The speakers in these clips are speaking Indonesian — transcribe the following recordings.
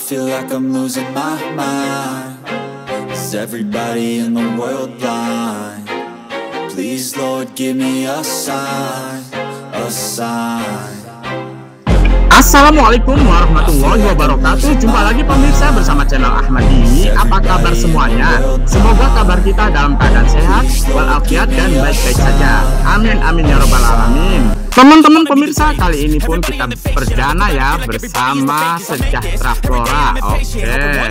feel like I'm losing my mind. Is everybody in the world blind? Please, Lord, give me a sign, a sign. Assalamualaikum warahmatullahi wabarakatuh Jumpa lagi pemirsa bersama channel Ahmad ini Apa kabar semuanya? Semoga kabar kita dalam keadaan sehat Walafiat dan baik-baik saja Amin amin ya robbal alamin Teman-teman pemirsa kali ini pun kita perdana ya Bersama Sejahtera Flora Oke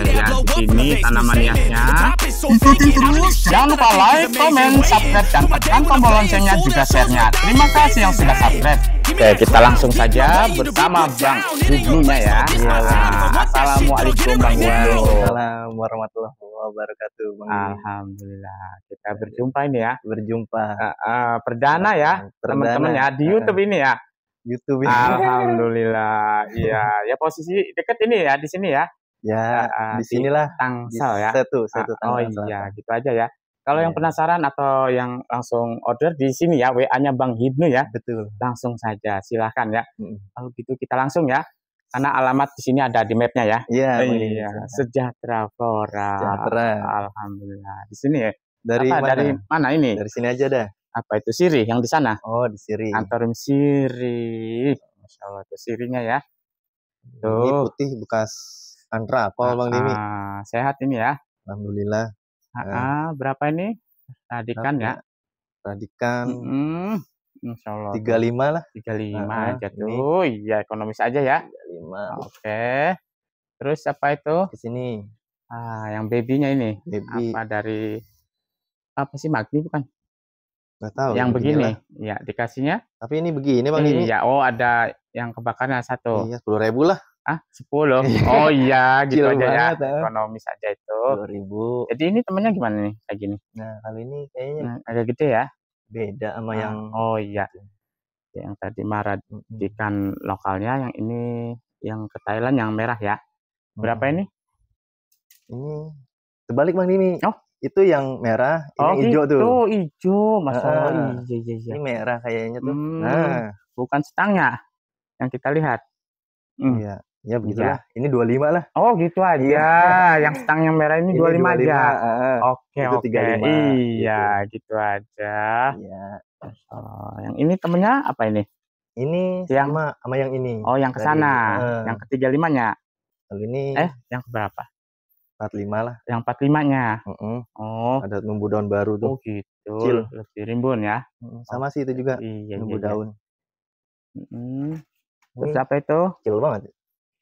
ya di sini tanaman hiasnya Ikutin terus Jangan lupa like, komen, subscribe Dan tekan tombol loncengnya juga share-nya Terima kasih yang sudah subscribe Oke kita langsung saja bersama Bang Hubnunya ya. Nah, Assalamualaikum Bang. Waalaikumsalam warahmatullahi wabarakatuh. Bang. Alhamdulillah kita berjumpa ini ya. Berjumpa Uh, uh, perdana ya teman-teman ya di YouTube ini ya. YouTube ini. Alhamdulillah. Iya, ya posisi deket ini ya di sini ya. ya, Ah, di sinilah Tangsel ya. satu satu Ah, oh iya, gitu aja ya. Kalau yang Iya. penasaran atau yang langsung order di sini ya, WA-nya Bang Hibnu ya. Betul. Langsung saja, silahkan ya. Mm. Kalau gitu kita langsung ya. Karena alamat di sini ada di mapnya ya. Iya, iya, sejahtera Flora. Sejahtera. Alhamdulillah. Di sini ya. Dari Apa, mana? dari mana ini? Dari sini aja dah. Apa itu Siri yang di sana? Oh, di Siri. Antorim Siri. Masya Allah itu Sirinya ya. Ini Tuh. putih bekas antrapol Bang Dimi. Ah, sehat ini ya. Alhamdulillah. Ah, ah, berapa ini? Tadi kan ya. Radikan Hmm, Insya Allah. 35 lah. 35 Ah, aja ini. tuh. Iya, ekonomis aja ya. 35. Oke. Terus apa itu? Di sini Ah, yang babynya ini. baby Apa dari apa sih Magni bukan? Enggak tahu. yang begini. Ya, dikasihnya. Tapi ini begini Bang Dimi. Iya, oh ada yang kebakaran satu. Iya, 10.000 lah. Ah, 10. Iya. Oh iya, gitu aja ya. banget, ah. Ekonomis aja itu. 10.000. Jadi ini temennya gimana nih kayak gini? Nah, kali ini kayaknya Hmm, agak gede ya. beda sama Ah, yang oh iya. Yang tadi marah Mm-mm. ikan lokalnya, yang ini yang ke Thailand yang merah ya. Berapa Mm. ini? Ini terbalik Bang Dimi. Oh. Itu yang merah, ini Oh hijau gitu, tuh. hijau. Mas Ah, oh, iya iya iya. Ini merah kayaknya tuh. Hmm, Nah, bukan stangnya yang kita lihat. Hmm. iya. Ya begitulah. Ini 25 lah. Oh gitu aja. Iya. Yang stang yang merah ini Ini 25 aja. ah. Oke Itu oke. 35, Iya gitu aja. Iya. Oh, yang ini temennya apa ini? Ini Yang- sama sama yang ini. Oh yang ke sana. eh. Yang ketiga limanya. Ini Eh yang keberapa? 45 lah. Yang empat limanya. Mm-mm. Oh. Ada numbu daun baru tuh. Oh gitu. Kecil. Lebih rimbun ya. Mm, Sama sih itu juga. Iya numbu iya. iya. daun. Mm. Terus Ini apa itu? kecil banget.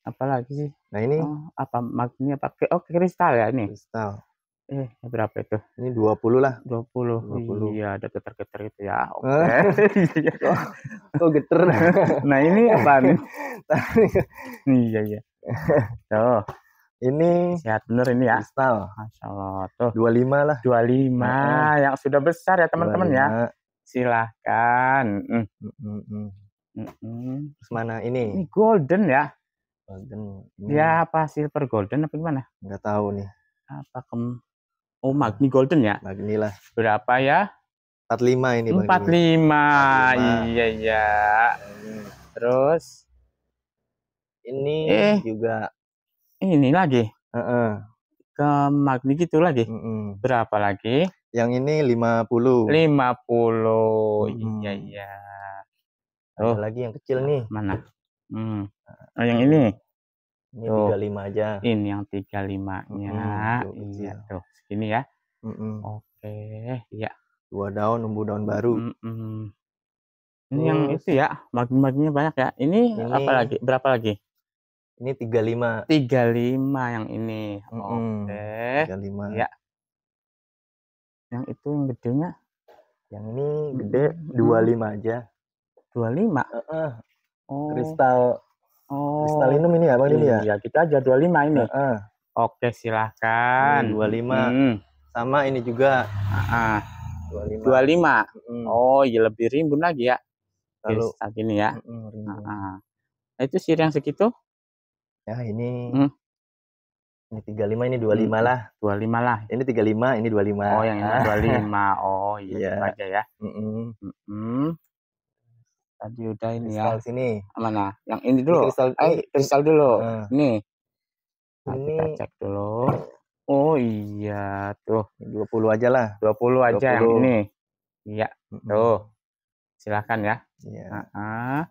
Apa lagi sih? Nah, ini Oh, apa magni apa? Oh kristal ya ini. kristal. Eh berapa itu? Ini 20 lah. 20. 20. Iya, ada getar-getar gitu ya. Oke. Eh. Iya. Kok geter? nah, ini apa nih? iya, iya. Tuh, ini sehat bener ini ya. kristal. Masya Allah. Tuh, 25 lah. 25 yang sudah besar ya teman-teman ya. 25. Silahkan. Mm, Mm, mm. mm, mm. Terus mana Ini ini? golden ya. Golden. Ini Ya apa silver golden apa gimana? nggak tahu nih. Apa kem Oh, magni golden ya. Magni lah. Berapa ya? 45 ini Bang. 45. 45. Iya, iya. Terus Ini Eh. juga ini lagi Heeh. ke magni gitu lagi. mm-mm. Berapa lagi? Yang ini 50. 50. Mm-mm. Iya, iya. Ada Oh. lagi yang kecil nih. Mana? Hmm. Oh, yang ini. Ini Tuh. 35 aja. Ini yang 35-nya. Mm-mm, tuh, iya, kecil. tuh. Segini ya. Mm-mm. Oke, iya. Dua daun, numbu daun baru. Mm-mm. Ini yang Terus- itu ya, magni-magninya banyak ya. Ini, apa Ini- lagi? Berapa lagi? Ini 35. 35 yang ini. Oke. 35. Iya. Yang itu yang gedenya Yang ini gede Mm-mm. 25 aja. 25. Heeh. Oh. Kristal Oh. kristalinum ini ya Bang ini ya? Iya, kita aja 25 ini. Heeh. Oke, silahkan. Ini 25. Hmm. Sama ini juga ah, 25. 25. Mm. Oh, iya lebih rimbun lagi ya. Lalu Kristal gini ya. Rimbun. Ah, Nah, itu sir yang segitu Ya ini Hmm. ini 35 ini 25 lah. 25 lah. Ini 35, ini 25. Oh, yang ini 25. Oh, iya, Iya. itu aja ya. Mm-mm. Hmm. Tadi udah ini ya. Kristal sini. Mana? Yang ini Ini dulu. kristal Eh, kristal dulu. Eh, Ini Nah, Ini kita cek dulu. Oh iya, tuh 20 aja lah. 20 aja yang 20. ini. Iya, Mm-mm. tuh. Silakan ya. Iya. Ah,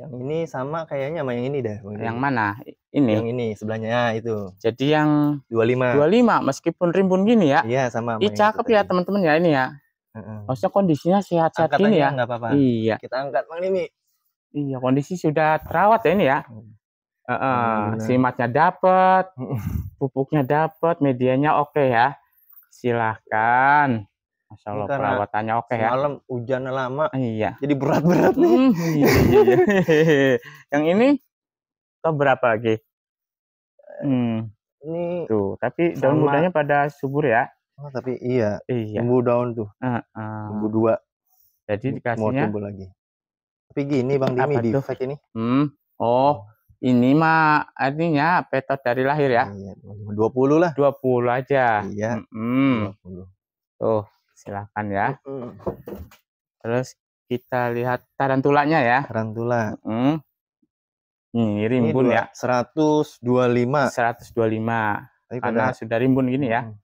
Yang ini sama kayaknya sama yang ini dah. Bang yang mana? Ini. Yang ini sebelahnya ya, itu. Jadi yang 25. 25 meskipun rimbun gini ya. Iya, sama. Ih, cakep ya teman-teman ya ini ya. Maksudnya kondisinya sehat-sehat aja ya. nggak apa-apa. Iya, Kita angkat Bang Dimi. iya kondisi sudah terawat ya ini ya. Hmm. Heeh, Alhamdulillah. simatnya dapat, pupuknya dapat, medianya oke ya. Silahkan. Masya Allah karena perawatannya oke ya. Semalam hujan lama, Iya. jadi berat-berat nih. Hmm, iya, iya, iya. Yang ini ke berapa lagi? Hmm, Ini, tuh. Tapi daun Sama. mudanya pada subur ya. oh, tapi iya, Iya. tumbuh daun tuh, Heeh. tumbuh dua, Jadi mau dikasihnya. tumbuh lagi. Tapi gini Bang Dimi di fake ini. Hmm. Oh, ini mah artinya petot dari lahir ya. Iya, 20 lah. 20 aja. Iya, Hmm. 20. Tuh, silakan ya. Mm. Terus kita lihat tarantulanya ya. Tarantula. Hmm. Ini Ini rimbun dua- ya. 125. 125. Tapi Karena pada sudah rimbun gini ya. Mm.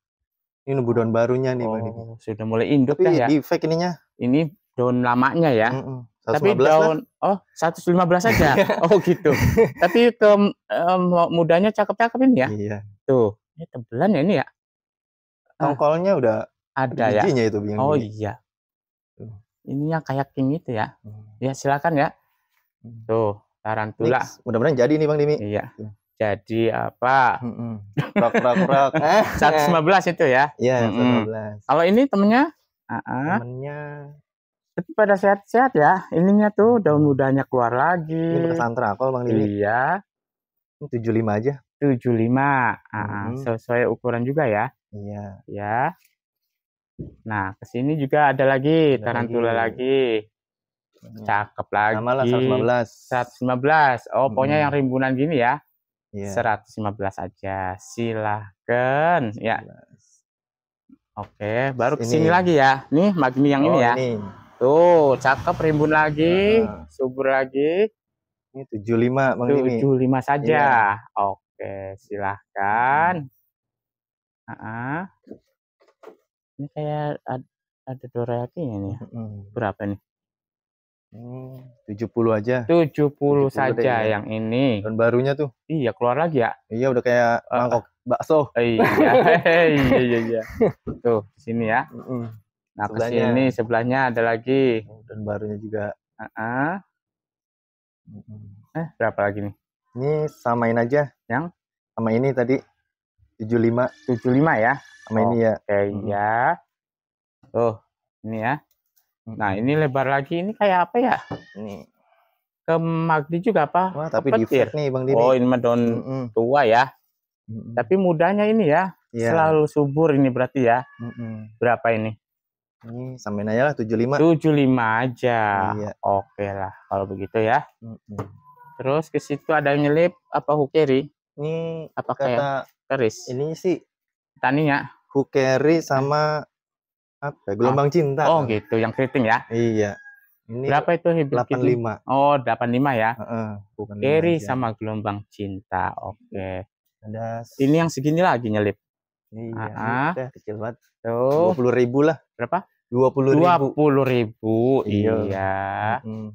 Ini nunggu daun barunya nih Bang. Oh, sudah mulai induk Tapi ya. di fake ininya. Ini daun lamanya ya. mm-mm, Tapi 115 lah. daun oh 115 saja. oh gitu. Tapi ke em, mudanya cakep-cakep ini ya. Iya. Tuh, ini tebelan ya ini ya. Ah. Tongkolnya udah Ada ya. itu Bang Oh iya. Ini yang kayak king itu ya. Hmm. Ya silakan ya. Hmm. Tuh, tarantula. Mudah-mudahan jadi nih Bang Dimi. Iya. Jadi apa? Kurak kurak kurak. Eh, 115 itu ya. Iya, Mm-mm. 115. Kalau ini temennya. Temennya tapi pada sehat-sehat ya. Ininya tuh daun mudanya keluar lagi. ini bekas antrakol Bang Dimi. Iya, Ini 75 aja. 75. Ah, ah. Mhm. Sesuai ukuran juga ya. Iya. Ya. Nah, ke sini juga ada lagi Ada tarantula lagi. lagi. Cakep lagi. Sama lah 115. 115. Oh, pokoknya Mm-mm. yang rimbunan gini ya. Iya. 115 aja. Silahkan. Ya, 115. oke. Baru ke Ini. sini lagi ya. Nih, magmi yang ini Oh, ya. Ini. Tuh, cakep rimbun lagi. Ah. Subur lagi. Ini 75 Bang Dimi. 75 saja. Iya. Oke, silahkan. Ah, Ini kayak ada, ada dorayakinya nih. Mm-mm. Berapa nih? Hmm, 70 aja. 70 70 saja deh, ya. yang ini. Daun barunya tuh. Iya, keluar lagi ya. Iya udah kayak Ah, mangkok bakso. Iya, iya, iya, iya. Tuh, di sini ya. Nah, ke Sebelahnya. sini sebelahnya ada lagi. Daun barunya juga. Ah, Mm-mm. eh, berapa lagi nih? Ini samain aja. Yang? Sama ini tadi 75 75 ya. Sama ini ya. Oke, Mm-mm. ya. Tuh, ini ya. Nah, ini lebar lagi. Ini kayak apa ya? Ini. Ke Magdi juga apa? Wah, tapi di nih Bang Dini. Oh, ini mah daun Mm-mm. tua ya. Mm-mm. Tapi mudanya ini ya, Iya. selalu subur ini berarti ya. Mm-mm. Berapa ini? Ini samain aja lah 75. 75 aja. Iya. Oke lah, kalau begitu ya. Mm-mm. Terus ke situ ada yang nyelip apa hukeri? Ini Apa kayak kata keris? ini sih Taninya? Hukeri sama apa? ya, Gelombang cinta. Oh kan? gitu, yang keriting ya. Iya. Ini Berapa itu hibrid gitu? 85. Oh, 85 ya. Heeh. bukan Hukeri lima aja. sama gelombang cinta. Oke. ada Ini yang segini lagi nyelip. iya, Ah, ah. udah kecil banget. Tuh, 20 ribu lah. berapa? 20 ribu. 20 ribu. Iya. Iya. Mm.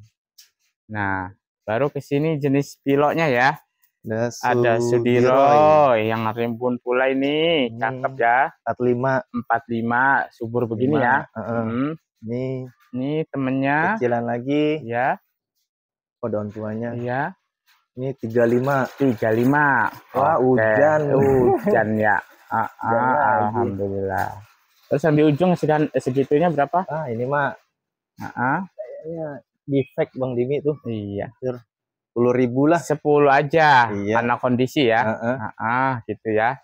Nah, baru ke sini jenis pilotnya ya. Ada, Ada Sudiroy, Sudiroy yang rimbun pula ini. Ini. Cakep ya. 45. 45 subur begini lima. ya. Heeh. Hmm. Ini Ini temennya. kecilan lagi. Ya, Oh, daun tuanya. iya. Ini 35. 35. Wah, Oke. hujan. Hujan ya. Ah, ah. Alhamdulillah. Terus yang di ujung segan, segitunya berapa? Ah, ini mah Ah, ah, kayaknya defect Bang Dimi tuh. iya. 10 ribu lah. 10 aja. Iya. Karena kondisi ya. Heeh. Ah, ah, gitu ya.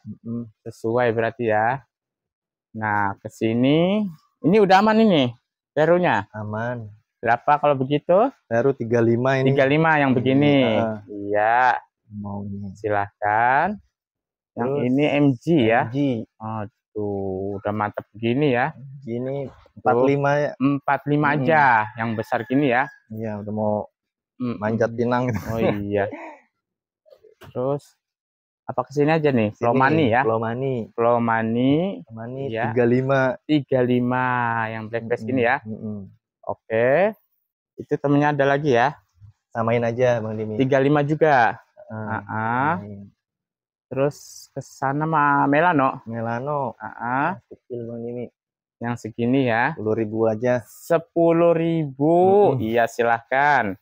Sesuai berarti ya. Nah, ke sini. Ini udah aman ini. Perunya. Aman. Berapa kalau begitu? Baru 35 ini. 35 yang begini. Iya. Iya, Mau silahkan. Yang Terus ini MG ya. MG. Aduh, udah mantap begini ya. Ini 45 ya. 45 Hmm. aja yang besar gini ya. Iya, udah mau Mm, manjat mm. pinang. Oh iya. Terus Apa ke sini aja nih? Money ya. Flow money. Flow money Flow money Iya. 35. 35 yang black face gini ya. Mm-mm. Oke. Itu temennya ada lagi ya. Samain aja Bang Dimi. 35 juga. Ah, Ah, samain. Terus ke sana sama Melano. Melano Ah, kecil Bang Dimi. yang segini ya. 10.000 aja. 10.000. Mm-mm. Iya, silahkan.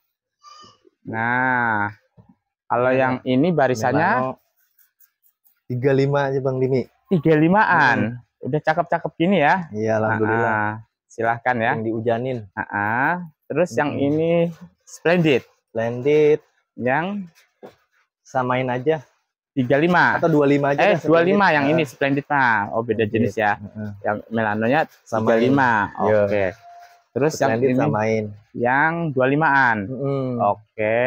Nah, kalau Melano. yang ini barisannya Melano 35 aja Bang Dimi. 35-an. Udah cakep-cakep gini ya. Iya, alhamdulillah. Ah, silahkan ya. Yang diujanin. Ah, ah. Terus yang Mm-mm. ini splendid. Blended Yang samain aja 35. atau 25 aja. Eh, splendid. 25 yang Ah, ini splendid mah. Oh, beda Splendid. jenis ya. Heeh. Yang melanonya Samain. 35. Iya. Oke. Terus yang ini samain. yang 25-an. Mm-mm. Oke.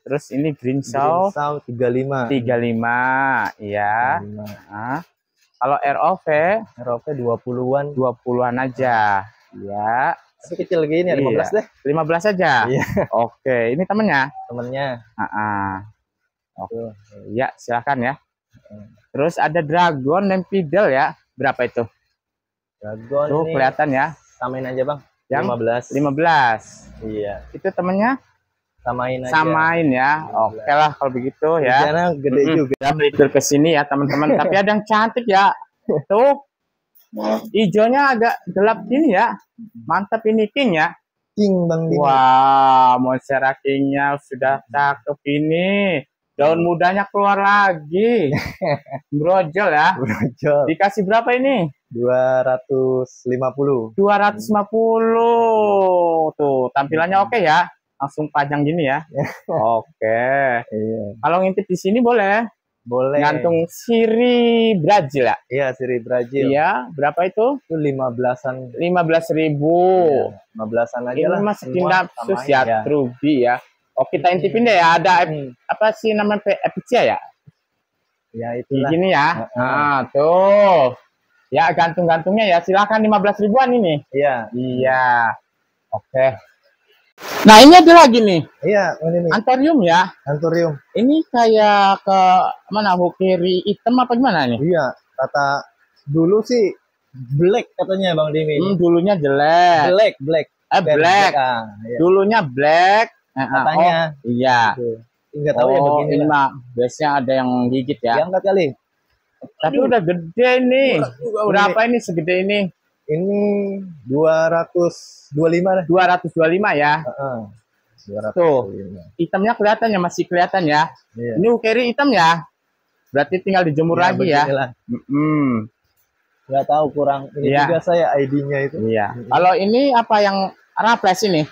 Terus ini green saw Grinsau 35. 35. Iya. 35. Nah, kalau ROV ROV 20-an. 20-an aja. Ya, Tapi kecil gini, ada Iya. 15 deh 15 aja. Iya. Oke, ini temennya. temennya. Ah, ah. Tuh. Ya, silakan ya. Terus ada dragon dan pidel ya. Berapa itu? Dragon Tuh ini kelihatan ya. samain aja bang. Yang 15. 15. Iya. Itu temennya Samain aja. samain ya. Oke lah kalau begitu ya. Hujannya gede Mm-mm. juga. Kita melipir ke sini ya teman-teman. Tapi ada yang cantik ya. Tuh. Hijaunya agak gelap gini ya. Mantap ini king ya. King bang. Wah, Monstera King-nya sudah cakep ini. Daun mudanya keluar lagi. Brojol ya. Brojol. Dikasih berapa ini? 250. 250. Tuh, tampilannya oke ya. Langsung panjang gini ya. Oke. Iya. Kalau ngintip di sini boleh. Boleh. Gantung siri Brazil ya. Iya, siri Brazil. Iya, berapa itu? Itu 15-an. 15.000. Iya, 15-an aja Ini lah. masih Semua sus samain, ya, Truby ya. Oh, kita intipin deh ya. Ada Hmm. apa sih namanya Epicia ya? Ya itulah. gini ya. Nah, tuh. Ya, gantung-gantungnya ya. Silakan 15 ribuan ini. Iya. Iya. Oke. Nah, ini ada lagi nih. Iya, ini nih. Antorium ya. Anturium. Ini kayak ke mana? Hukiri hitam apa gimana nih? Iya, kata dulu sih black katanya Bang Dimi. Hmm, dulunya jelek. Black, black. Eh, black. Ah, iya. Dulunya black. Eh, eh, Katanya. Oh, iya. Gitu. Enggak tahu ya oh, begini ini mah biasanya ada yang gigit ya. Diangkat kali. Tapi udah gede juga, Bang Berapa ini segede ini? Ini 225 lah. 225 ya. Heeh. 225. Tuh. Hitamnya kelihatan ya, masih kelihatan ya. Iya. Ini ukeri hitam ya. Berarti tinggal dijemur Iya, lagi ya. beginilah. Hmm, Nggak tahu kurang ini Iya. juga saya ID-nya itu. iya. Kalau ini apa yang raples ini?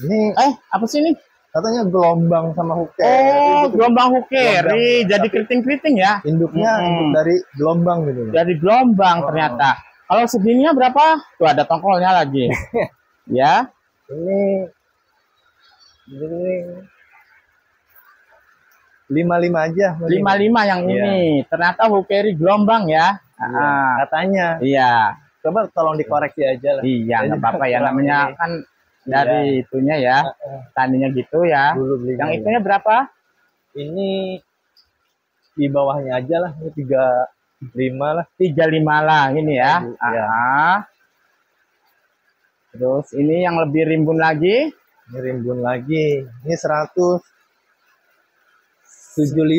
Ini Eh, apa sih ini? Katanya gelombang sama hook. Oh, gelombang ukeri. Gelombang. Jadi keriting-keriting ya. Induknya Mm-mm. induk dari gelombang gitu. Jadi gelombang Oh. ternyata. Kalau segininya berapa? Tuh ada tongkolnya lagi. ya. Ini ini 55 aja. Bang Dimi. 55 yang Iya. ini. Ternyata ukeri gelombang ya. Iya, Ah, katanya. iya. Coba tolong dikoreksi aja lah. Iya, nggak apa-apa ya. Kurang Namanya ini. kan dari itunya ya. Heeh. Taninya gitu ya. Dulu belinya Yang ya. itunya berapa? Ini di bawahnya aja lah. Ini 35 lah. 35 lah ini ya. Iya. Ah. Terus ini yang lebih rimbun lagi. Ini rimbun lagi. Ini 175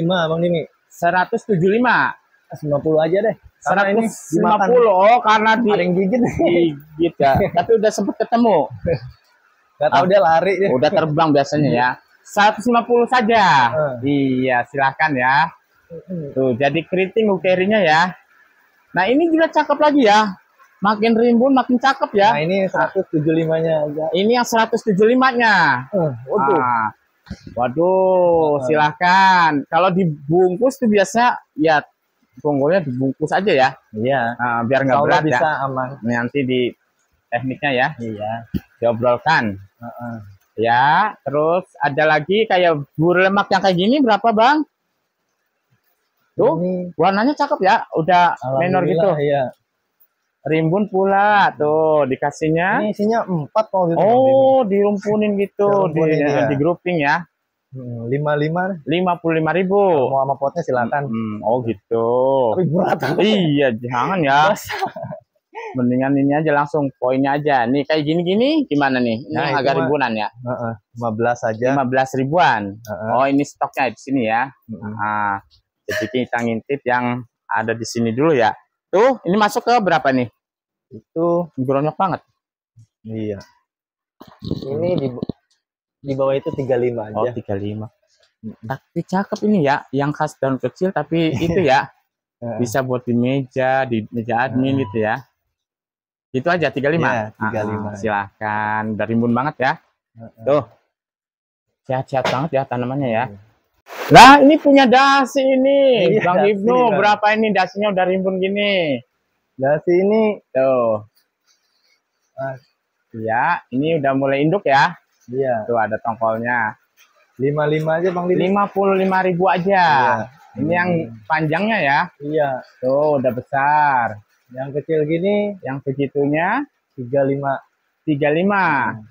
Bang Dimi. 175. 50 aja deh. Karena ini 150 dimakan oh karena di paling gigit. digigit ya. Tapi udah sempet ketemu. Gak tau dia lari. Udah terbang biasanya ya. 150 saja. Eh. Iya, silakan ya. Tuh, jadi keriting ukerinya ya. Nah, ini juga cakep lagi ya. Makin rimbun makin cakep ya. Nah ini 175-nya aja. Ini yang 175-nya. Eh, waduh. Ah. Waduh, silahkan. Kalau dibungkus tuh biasa ya bonggolnya dibungkus aja ya. Iya. Ah, biar nggak berat bisa ya. aman. Nanti di tekniknya ya, Iya. Diobrolkan. Heeh. Ya, terus ada lagi kayak bur lemak yang kayak gini berapa, Bang? Tuh, Ini warnanya cakep ya. Udah menor gitu. Iya. Rimbun pula tuh dikasihnya. Ini isinya 4 kalau gitu. Oh, dirumpunin gitu, di, iya. di grouping ya. Hmm, lima lima. Lima puluh lima ribu. Mau sama potnya silakan. Hmm, oh gitu. Tapi berat. Iya, jangan ya. Mendingan ini aja langsung poinnya aja. Nih kayak gini-gini gimana nih? Ini Nah, agak ribuan ya. Heeh, 15 aja. 15 ribuan. Heeh. Oh, ini stoknya di sini ya. Mm-mm. Nah, jadi kita ngintip yang ada di sini dulu ya. Tuh, ini masuk ke berapa nih? Itu Gronyok banget. iya. Ini di di bawah itu 35 Oh, aja. 35. Mm-mm. Tapi cakep ini ya, yang khas daun kecil tapi itu ya bisa buat di meja, di meja admin gitu ya. Itu aja 35. Iya, 35. Ah, silahkan, udah rimbun banget ya. Tuh. Sehat-sehat banget ya tanamannya ya. Iya. Lah, ini punya dasi ini. Iya, Bang dasi, Ibnu, berapa ini dasinya udah rimbun gini? Nah, sini Tuh. Ah. Iya, ini udah mulai induk ya. iya, Tuh ada tongkolnya. 55 aja Bang Didi. 55 ribu aja. Ini yang panjangnya ya. Iya. Tuh udah besar. Yang kecil gini Yang segitunya 35. 35.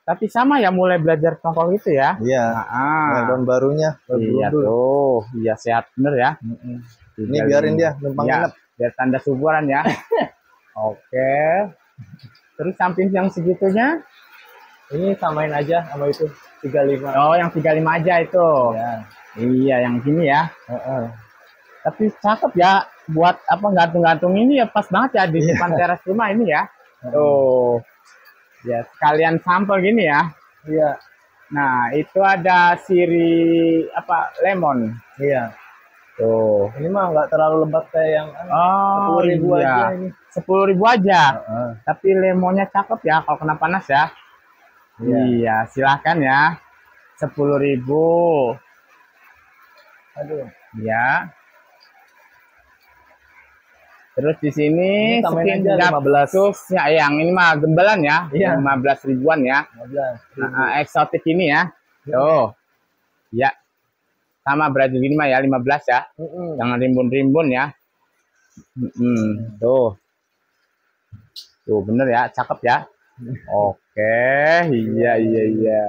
Tapi sama ya mulai belajar tongkol gitu ya. Iya. Ah. Nah, daun barunya baru Iya berundul. tuh. Iya sehat bener ya. Mm-mm. Ini biarin dia numpang Iya, nginep. biar tanda suburan ya. Oke. Terus samping yang segitunya? Ini samain aja sama itu 35. Oh, yang 35 aja itu. Ya. Iya, yang gini ya. Heeh. Tapi cakep ya buat apa gantung-gantung ini ya pas banget ya di Iya. depan teras rumah ini ya. Heeh. Tuh. Ya, sekalian sampel gini ya. Iya. Nah, itu ada siri apa lemon. Iya. Tuh. Ini mah nggak terlalu lebat kayak yang Oh, 10 ribu iya. aja ini. 10 ribu aja. Heeh. Tapi lemonnya cakep ya kalau kena panas ya. Iya. Iya, silahkan ya. 10 ribu. Aduh. Ya. Terus di sini setingkat 15. Terus ya yang ini mah gembelan ya. Iya. 15 ribuan ya. 15. Nah, ah, eksotik ini ya. Tuh. Ya. Sama berarti gini mah ya 15 ya. Jangan rimbun-rimbun ya. Mm-mm. Tuh. Tuh bener ya, cakep ya. Oke, iya iya iya.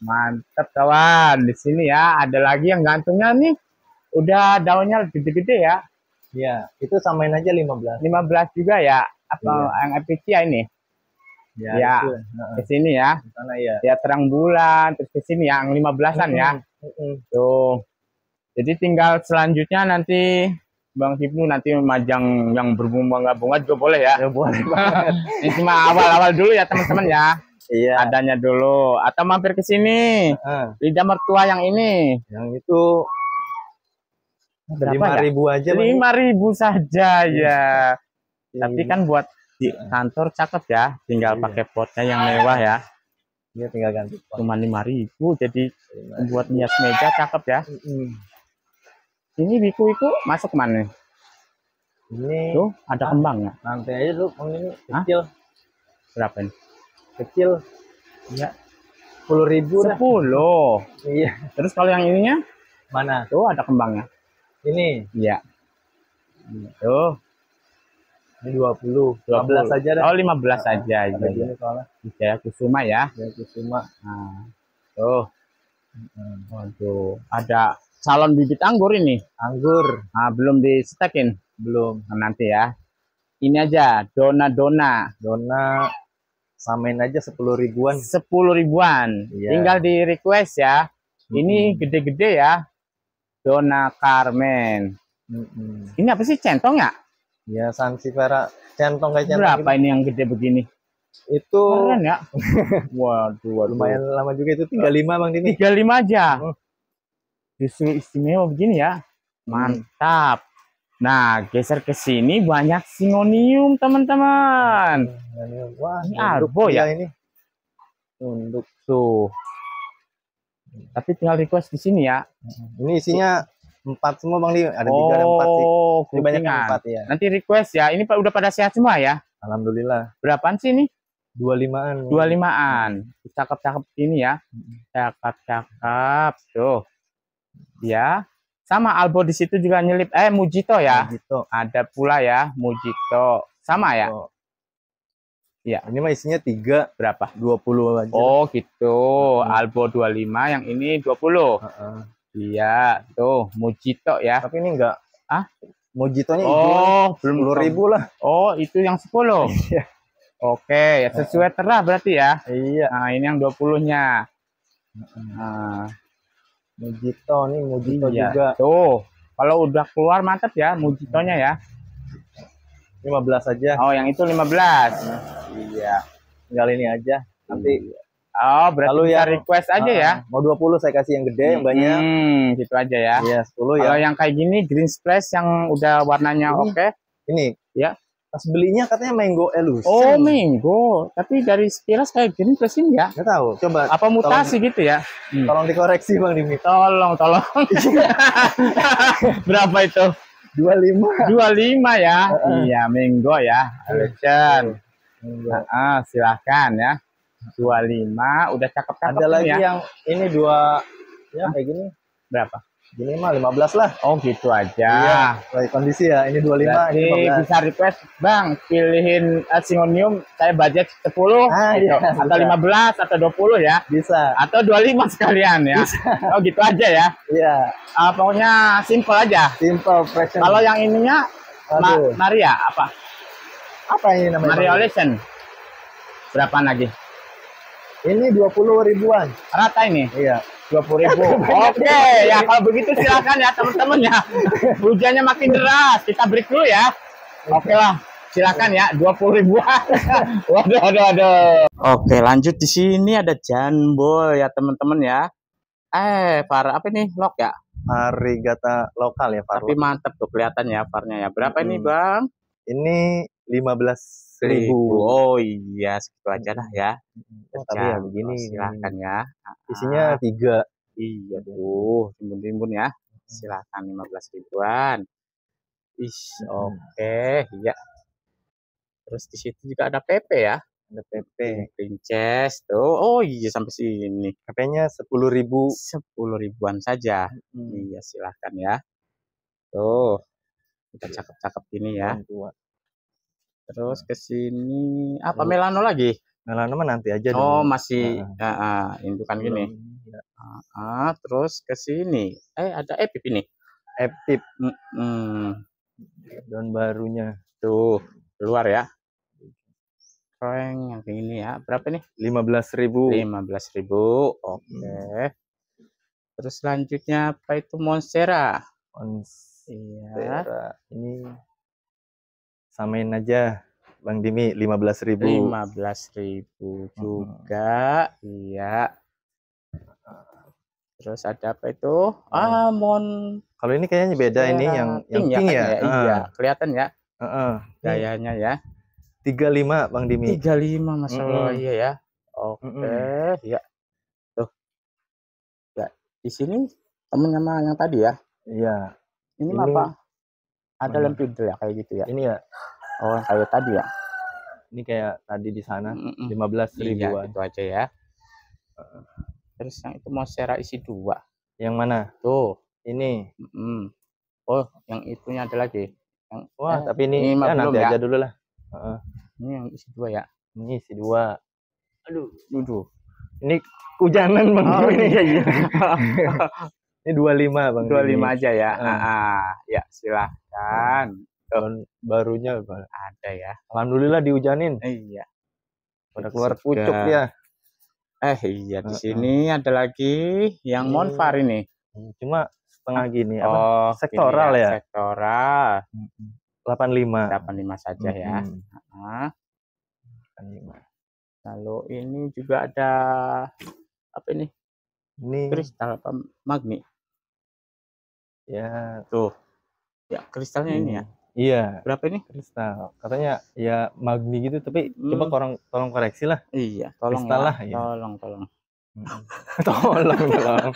Mantap kawan. Di sini ya ada lagi yang gantungnya nih. Udah daunnya gede-gede ya. Iya, itu samain aja 15. 15 juga ya. Apa Iya. yang ini? Ya, Iya. itu. Heeh. Ke sini ya. Di sana ya. Ya terang bulan terus ke sini yang 15-an ya. Mm-mm. Tuh. Jadi tinggal selanjutnya nanti Bang Hipnu nanti majang yang berbunga-bunga juga boleh ya. Ya boleh banget. Ini cuma awal-awal dulu ya teman-teman ya. Iya. Adanya dulu. Atau mampir ke sini. Heeh. Lidah mertua yang ini. Yang itu Berapa lima ya? ribu aja. Lima ribu saja ya. Tapi Iya. kan buat di kantor cakep ya. Tinggal Iya. pakai potnya yang mewah ya. Dia tinggal ganti pot. Cuma lima ribu. Jadi buat hias meja cakep ya. Mm-mm. Ini biku-biku masuk ke mana? nih? Ini Tuh ada Ah. kembangnya. nanti aja Bang ini Hah? kecil, Berapa ini? kecil. Iya. Sepuluh ribu. Sepuluh. Iya. Terus kalau yang ininya? Mana? Tuh ada kembangnya. Ini. Iya. Tuh. Ini 20. 20. 15 aja dah. Oh 15 saja. Ada Iya, iya. gini soalnya. Wijaya Kusuma ya. Ya cuma Nah, tuh. Waduh, ada calon bibit anggur ini. anggur Nah, belum distekin. belum. Nah, nanti ya. Ini aja, dona-dona. Dona samain aja 10 ribuan. 10 ribuan. Iya. Tinggal di request ya. Ini gede-gede ya. Dona Carmen. Mm-mm. Ini apa sih centong ya? Ya Sansevieria centong kayak centong Berapa gitu. ini yang gede begini? Itu Keren ya. Waduh, waduh. lumayan lama juga itu 35 Bang Dini. 35 aja. Hmm. Justru istimewa begini ya. Mantap. Nah, geser ke sini banyak singonium, teman-teman. Wah, Ini arbo ya? ini. Nunduk. Tuh. Tapi tinggal request di sini ya. Ini isinya empat semua Bang Dini. Ada tiga ada empat sih. Oh, Ini banyak empat ya. Nanti request ya. Ini Pak udah pada sehat semua ya. Alhamdulillah. Berapaan sih ini? 25-an. Dua limaan. Cakep-cakep ini ya. Cakep-cakep. Tuh. Ya. Sama Albo di situ juga nyelip. Eh, Mujito ya. Gitu. Ada pula ya, Mujito. Sama ya? Oh, Iya. Ini mah isinya 3 Berapa? 20 aja. Oh, gitu. Hmm. Albo 25, yang ini 20. Heeh. Iya, tuh Mojito ya. Tapi ini enggak Ah? Mojitonya. Oh, belum Sepuluh ribu lah. Oh, itu yang 10. Iya. Oke, ya sesuai terah berarti ya. Iya. Nah, ini yang 20-nya. Nah, Mojito nih, Mojito iya. juga. Tuh, kalau udah keluar mantep ya Mojitonya ya. 15 aja. Oh, yang itu 15. Iya. Tinggal ini aja. Nanti Oh, berarti Lalu bisa yang- request aja ya. Ah, Mau 20 saya kasih yang gede, yang banyak. Hmm, gitu aja ya. Iya, 10 ya. Kalau yang kayak gini green splash yang udah warnanya oke. Ini. Ya. Pas belinya katanya mango elus. Oh, minggu. Tapi dari sekilas kayak green splash ini ya. Enggak tahu. Coba Apa mutasi gitu ya? Hmm. tolong dikoreksi Bang Dimi. Tolong, tolong. Berapa itu? 25. 25 ya. Heeh. Iya, minggu ya. Legend. Nah, silahkan ya. 25 udah cakep-cakep Ada ini lagi ya. yang ini dua ya kayak gini. Berapa? Gini mah 15 lah. Oh, gitu aja. Iya, sesuai kondisi ya. Ini 25, Berarti ini 15. bisa request, Bang, pilihin uh, Singonium saya budget 10 Ah, gitu. iya, atau bisa. 15 atau 20 ya. Bisa. Atau 25 sekalian ya. Oh, gitu aja ya. Iya, Ah, pokoknya simple aja. simple fraction. Kalau yang ininya Ma-. Maria apa? Apa ini namanya? Maria Bang? Olesen. Berapa lagi? Ini 20 ribuan. Rata ini Iya. 20 ribu. Oke, ya kalau begitu silakan ya teman-teman ya. Hujannya makin deras, kita break dulu ya. Oke lah, silakan ya 20 ribuan. waduh, waduh, waduh. Oke, lanjut di sini ada Janbo ya teman-teman ya. Eh, par apa nih? Lock ya. Varigata lokal ya, Pak. Tapi mantep tuh kelihatan ya parnya ya. Berapa ini, Mm-mm. Bang? Ini 15 ribu. Oh iya, segitu aja lah ya. Oh, tapi ya begini. Silakan ya. Isinya Ah. tiga. Iya tuh, timbun-timbun ya. Silakan 15 ribuan. Ih, oke, iya. Terus di situ juga ada PP ya. Ada PP. Princess tuh. Oh iya sampai sini. PP-nya 10 ribu. 10 ribuan saja. Hmm. Iya, silakan ya. Tuh. Kita cakep-cakep ini ya. Tua. Terus ke sini apa Hmm. Melano lagi? Melano mah nanti aja Oh, dulu. masih Nah. ah, ah, indukan gini. Belum. Ah, ah, terus ke sini. Eh, ada Epip ini. Epip Hmm, daun barunya tuh keluar ya. Keren yang ini ya. Berapa nih? 15 ribu. 15.000. Oke. Terus selanjutnya apa itu Monstera? Iya. Monstera. Ini samain aja Bang Dimi 15 ribu. 15.000 juga. Iya. Terus ada apa itu? Ah, Mon Kalau ini kayaknya beda ini yang yang pink pink ya. kan Iya, kelihatan ya Heeh. Ini gayanya ya. 35 Bang Dimi. 35 Masya Allah Mm-mm. iya ya. Oke, Mm-mm. ya. Tuh. Ya, di sini temen sama yang tadi ya. Iya. Ini, Ini- apa? Ada lempidel ya kayak gitu ya. Ini ya. Oh, kayak tadi ya. Ini kayak tadi di sana Mm-mm. 15 Iya, ribuan. itu aja ya. Terus yang itu Monstera isi dua. Yang mana? Tuh. Ini. Mm-mm. Oh, yang itunya ada lagi. Yang Wah, eh, tapi ini, ini ya, nanti ya. aja dulu lah. Heeh. ini yang isi dua ya. Ini si dua. Aduh, duduk. Ini hujanan Bang Oh, iya iya. Ini 25 Bang. 25 Dimi. aja ya. Ah. Ah, ah. ya silahkan. Tahun barunya Bang. Ada ya. Alhamdulillah dihujanin. Iya. Pada keluar pucuk dia. Eh iya di Heeh. sini ada lagi yang Ini- Monfar ini. Cuma setengah gini apa? Oh, gini sektoral ya? Sektoral. 85. 85 saja ya. Mm-mm. Ah, 85. lalu ini juga ada apa ini? Ini Kristal apa magni? Ya Tuh. Ya, kristalnya ini ya. Iya, Berapa ini? kristal. Katanya ya magni gitu, tapi coba Hmm. korong, tolong koreksi lah. Iya, tolong Kristal ya. lah, iya. Tolong, tolong. tolong, tolong.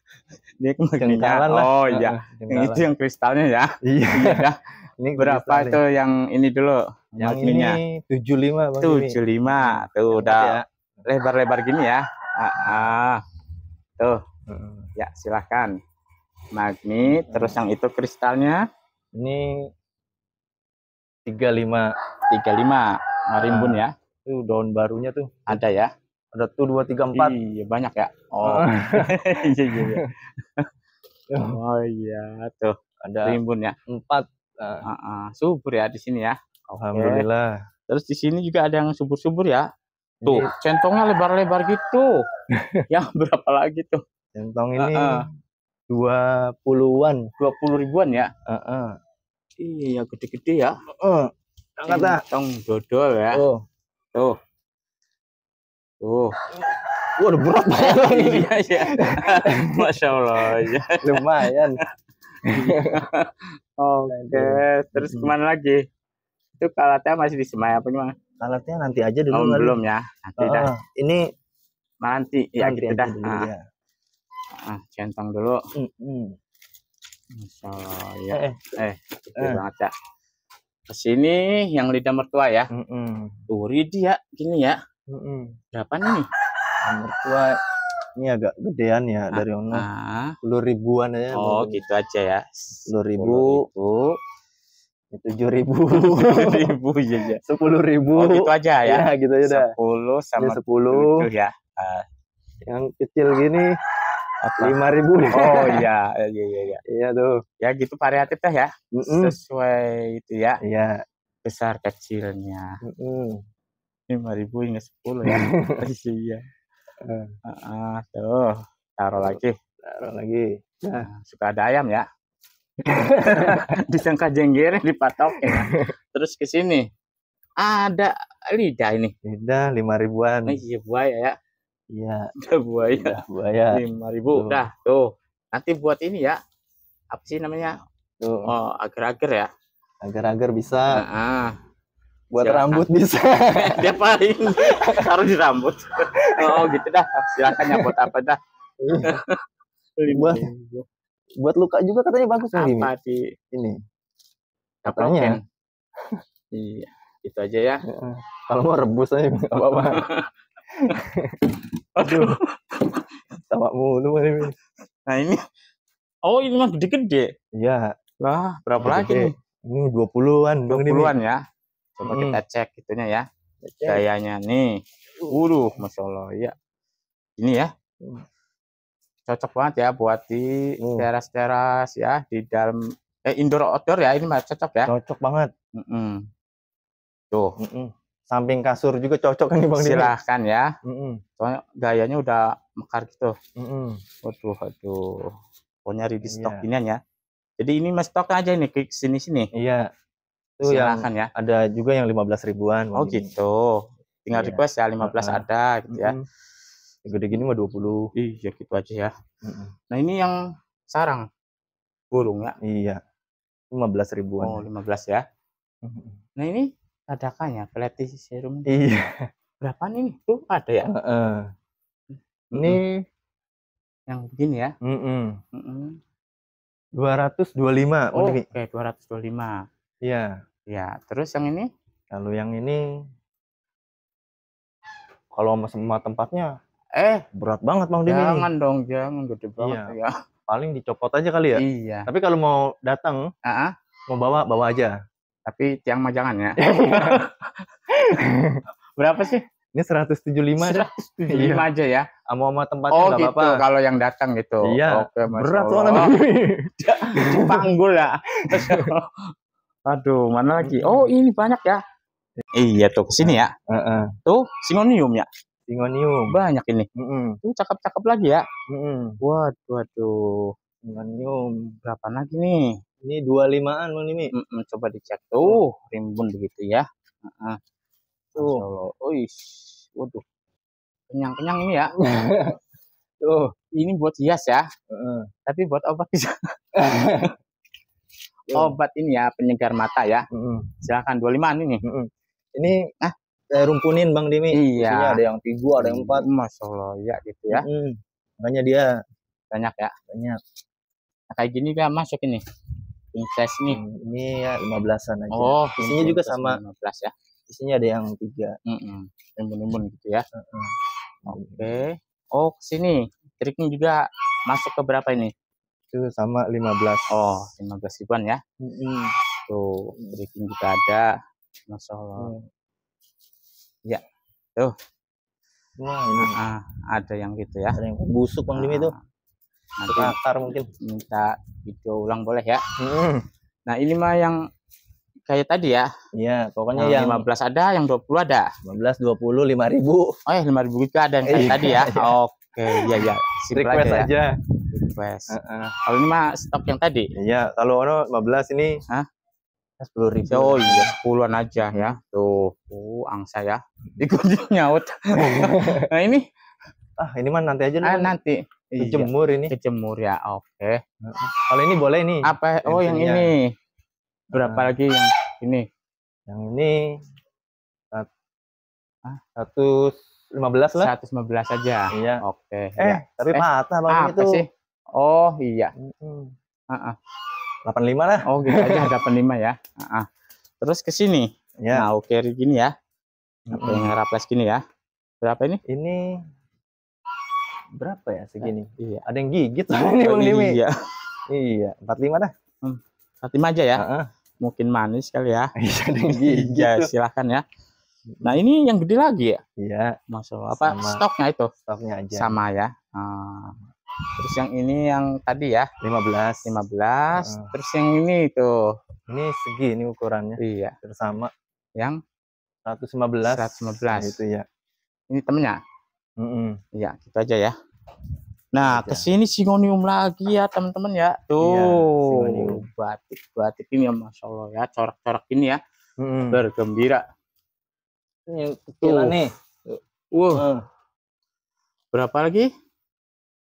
Dia. Jengkalan lah. Oh iya. Yang itu yang kristalnya ya. Iya. Iya. Ini Berapa itu yang ini dulu? Yang magninya? ini 75 Bang Dimi. 75. Tuh Yang udah ya. lebar-lebar gini ya. Ah, ah. Tuh, Heeh. ya silahkan. Magni, terus yang itu kristalnya Ini 35. 35 marimbun ya. Tuh daun barunya tuh. Ada ya? Ada tuh dua tiga empat. Iya, banyak ya. Oh. iya iya iya. Oh iya, tuh Ada rimbun ya. empat. Nah, Ah, ah. subur ya di sini ya. Alhamdulillah. Terus di sini juga ada yang subur-subur ya. Tuh, centongnya lebar-lebar gitu. yang berapa lagi tuh? centong ini Ah, ah. Dua puluhan. 20 ribuan ya. Heeh. Iya, gede-gede ya. Angkat dah. Centong dodol ya. Oh. Tuh. Tuh. Waduh berat banget. iya, iya. Masya Allah. Ya. Lumayan. Oke, terus Mm-mm. ke mana lagi? Itu kalatnya masih di Semai apa gimana? Alatnya nanti aja dulu. Oh, belum ya. Nanti dah. Heeh. Ini Nanti ya nanti gitu dah. dulu Ah, ya. Ah, centong dulu. Masya Allah, ya. Eh, Eh, gede eh. banget ya. Ke sini yang lidah mertua ya. Tuh, Ridi ya. Gini ya. Mm-mm. Berapa nih? Mertua ini agak gedean ya dari ono Ah, sepuluh ribuan aja. oh Bu. gitu aja ya. Sepuluh ribu, ribu. tujuh ribu, ribu ya, ya. sepuluh ribu. Oh gitu aja ya. Ya, gitu aja. Sepuluh sama sepuluh, tujuh ya. yang kecil gini? Lima ribu. Oh iya, iya iya iya. Iya tuh. Ya gitu variatif dah ya. Mm-mm. Sesuai itu ya. Iya. Besar kecilnya. Lima ribu hingga sepuluh ya. Iya. Eh. Ah, tuh. Taruh lagi. Taruh lagi. Nah, suka ada ayam ya. Disangka jengger dipatok ya. Terus ke sini. Ada lidah ini. Udah lima ribuan. Oh, iya buaya ya. Iya. Ada buaya. Udah buaya. Lima ribu. Tuh. Dah, tuh. Nanti buat ini ya. Apa sih namanya? Tuh. Oh, agar-agar ya. Agar-agar bisa. Ah, ah. Buat silakan. rambut bisa. Dia paling taruh di rambut. Oh, gitu dah. Silakan ya buat apa dah. Buat- Buat luka juga katanya bagus nih. apa di Ini. Katanya. Iya, itu aja ya. Kalau mau rebus aja apa-apa. Aduh. Tawa mulu ini. Nah ini, oh ini mah gede-gede. Iya. Wah, berapa Gede. lagi nih? Ini 20-an Bang Dimi. 20-an ya. Coba Hmm. kita cek itunya ya. Cek. Gayanya nih. Waduh, Masya Allah. Ya. Ini ya. Hmm. Cocok banget ya buat di Hmm. teras-teras ya. Di dalam, eh indoor outdoor ya. Ini mah cocok ya. Cocok banget. Mm-mm. Tuh, Mm-mm. Samping kasur juga cocok kan nih Bang silahkan ya. Mm-mm. Soalnya gayanya udah mekar gitu. Mm-mm. Waduh, aduh. Pokoknya ready stock ginian ya. Jadi ini mas stok aja nih ke sini-sini. Iya. Itu Silahkan ya. ada juga yang 15 ribuan. Oh Dimi. gitu. Tinggal Iya. request ya 15 Heeh. ada gitu ya. Mm-mm. Gede gini mah 20. Iya gitu aja ya. Mm-mm. Nah ini yang sarang burung ya. Iya. 15 ribuan. Oh 15 ya. Mm-mm. Nah ini adakannya serum Iya. berapa nih? Tuh ada ya. Heeh. Ini Yang begini ya. mm-mm. Mm-mm. 225 Bang Oh oke 225. Iya. Ya terus yang ini Kalau yang ini kalau sama tempatnya eh berat banget Bang Dimi. nih. jangan dong jangan gede banget ya. Paling dicopot aja kali ya. Iya. Tapi kalau mau datang, Ah, ah. mau bawa bawa aja. Tapi tiang mah jangan ya. Berapa sih? Ini 175 dah. 175 Iya. aja ya. Sama sama tempatnya Oh gitu apa-apa. kalau yang datang gitu. Iya. Oke, Masya Berat soalnya. Panggul ya. Aduh, mana lagi? Oh, ini banyak ya. Iya tuh ke sini ya. Heeh. Tuh singonium ya. Singonium. Banyak ini. Heeh. Tuh cakep-cakep lagi ya. Heeh. Waduh, waduh. Singonium. Berapa lagi nih? Ini 25-an Bang Dimi. Mm-mm, coba dicek tuh rimbun begitu ya. Heeh. Tuh. Uish. Waduh. Kenyang-kenyang ini ya. Tuh. Ini buat hias ya. Heeh. Tapi buat obat bisa. Obat ini ya penyegar mata ya. Heeh. Silakan 25 ini. Heeh. Ini Ah. saya rumpunin Bang Dimi. Iya. Isinya ada yang tiga, ada yang empat. Masya Allah ya gitu ya. Mm. Makanya dia Banyak ya. banyak. Nah, kayak gini kan masuk ini. Princess nih. Hmm, Ini ya 15-an aja. Oh, isinya juga sama. 15 ya. Isinya ada yang tiga. Mm Rimbun-rimbun gitu ya. Heeh. Oke. Oh, ke sini. Triknya juga masuk ke berapa ini? Itu sama 15. Oh, 15 ribuan ya. Mm-mm. Tuh, tricking juga ada. Masya Allah. Hmm. Ya. Wah, ini Ah, ada yang gitu ya. ada yang busuk Bang Dimi itu. Ah, Nanti Akar mungkin. minta video ulang boleh ya. Mm-mm. Nah, ini mah yang kayak tadi ya. Iya, pokoknya Yang yang 15 ada, yang 20 ada. 15 20 ribu Oh ya, 5000 juga ada yang kayak Iya, tadi ya. iya. Oke, iya iya. Simpel request aja ya. aja. Request. Heeh. Kalau ini mah stok yang tadi. Iya, kalau ono 15 ini Hah? 10 ribu. Oh iya, puluhan aja ya. Tuh, uh, angsa ya. Ikut nyaut. nah, ini Ah, ini mah nanti aja ah, nanti Iya, Kejemur ini. kejemur ya. Oke. Kalau ini boleh nih. Apa? Oh, yang Pensinya. ini. Berapa Ah. lagi yang ini? Yang ini sat- Hah? 115 lah. 115 saja. Iya. Oke. Eh, ya. tapi Eh, patah Bang Apa tuh. sih? Oh, iya. Ah. 85 lah. Oh, gitu aja ada penlima ya. Ah, ah. Terus ke sini. Ya. Nah, oke gini ya. Apa Mm-mm. yang raples gini ya. Berapa ini? Ini berapa ya segini? Iya. Ada yang gigit ini Bang Dimi. Iya. Iya, 45 dah. Fatima aja ya. Heeh. Mungkin manis kali ya. Iya, ada yang gigit. Tuh. silahkan ya. Nah, ini yang gede lagi ya. Iya, Allah. Apa Sama. stoknya itu? stoknya aja. Sama ya. Ah. Terus yang ini yang tadi ya, 15. 15. Heeh. Terus yang ini tuh. Ini segini ukurannya. Iya, Bersama yang 115. 115. Itu ya. ini temennya. Mm-mm. Iya, gitu aja ya. Nah, Aja. ke sini singonium lagi ya, teman-teman ya. Tuh, Iya, singonium. batik-batik ini ya, masya Allah ya, corak-corak ini ya, Mm-mm. bergembira. Ini kecilan nih. Wow, Heeh. berapa lagi?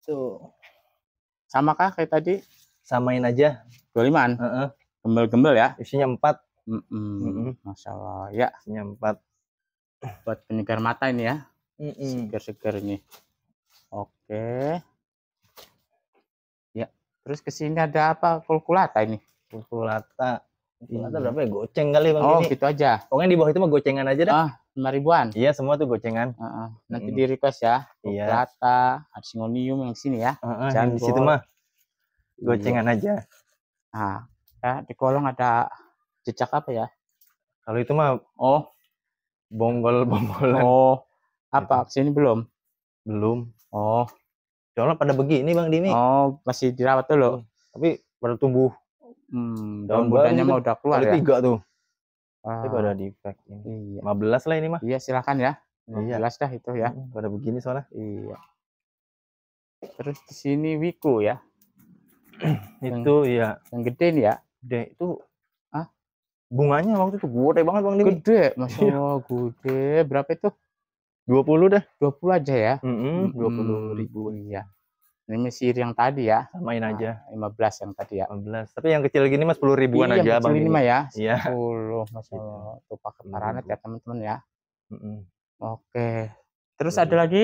Tuh. Sama kah kayak tadi? Samain aja. 25an, Heeh. gembel-gembel ya. Isinya 4. Mm-mm, Mm-mm. Masya Allah ya, Isinya 4. buat penyegar mata ini ya, Mm-mm. segar-segar ini. Oke. Ya, terus ke sini ada apa? Kalkulata ini. Kalkulata. Kalkulata Iya. berapa ya? Goceng kali Bang Oh, ini. gitu aja. Pokoknya di bawah itu mah gocengan aja dah. Ah, 5 ribuan. Iya, semua tuh gocengan. Heeh. Nanti Mm. di request ya. Iya. Kalkulata, arsingonium yang sini ya. Heeh, Jangan yang di situ mah gocengan aja. Nah, ya, di kolong ada jejak apa ya? Kalau itu mah Oh, bonggol-bonggolan oh, apa? Ke sini belum? belum. Oh, Soalnya pada begini Bang Dimi. oh, masih dirawat dulu. Tapi pada tumbuh Hmm, Daun daun mudanya baru mau udah keluar ya. tiga tuh. Ah, Tapi pada defect ini. iya. 15 lah ini mah. Iya, silakan ya. Iya. 15 dah itu ya. Mm, Pada begini soalnya. Iya. Terus di sini wiku ya, Yang- Itu ya, yang gede nih ya. gede itu Hah? bunganya waktu itu gede banget Bang Dimi. Gede, masya Allah, gede. Berapa itu? 20 dah. 20 aja ya. Mm-mm, 20 Hmm, ribu. Iya. Ini mesir yang tadi ya. Samain Nah, aja. 15 yang tadi ya. 15. Tapi yang kecil gini mas 10 ribuan Iya, aja yang kecil ini mah ya. Iya. 10, masya Gitu. Allah. Tuh pakai 10 paranet ya teman-teman ya. Mm-mm. Oke. Terus Gitu. ada lagi?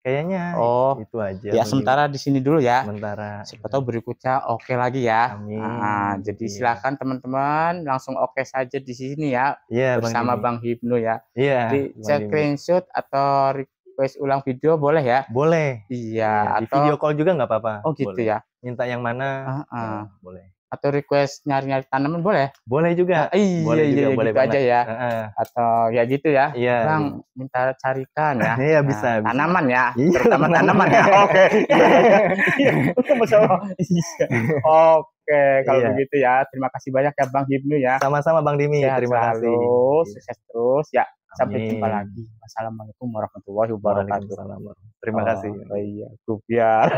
Kayaknya Oh, itu aja. ya Bang sementara di sini dulu ya. Sementara. Siapa tahu berikutnya oke lagi ya. Amin. Nah, jadi Iya. silakan teman-teman langsung oke saja di sini ya Iya, bersama Dimi. Bang Hipno ya. Iya. Di Bang cek screenshot atau request ulang video boleh ya? Boleh. Iya, Di atau video call juga nggak apa-apa. Oh gitu Boleh. ya. Minta yang mana? Ah, ah. Nah, boleh. Atau request nyari-nyari tanaman boleh? Boleh juga. Ah, iya, boleh iya, juga, iya, boleh gitu aja ya. Heeh. Atau ya gitu ya. Iya. Bang, minta carikan ya. Iya, Nah, bisa, bisa. Tanaman ya, Iya, terutama tanaman. ya. Oke. Iya, Masya Allah. Iya. Oke, kalau Iya. begitu ya. Terima kasih banyak ya Bang Hibnu ya. Sama-sama Bang Dimi. Sehat Terima kasih. selalu, sukses terus ya. Sampai Amin. jumpa lagi. Wassalamualaikum warahmatullahi wabarakatuh. Terima kasih. Oh, iya, Gubiar.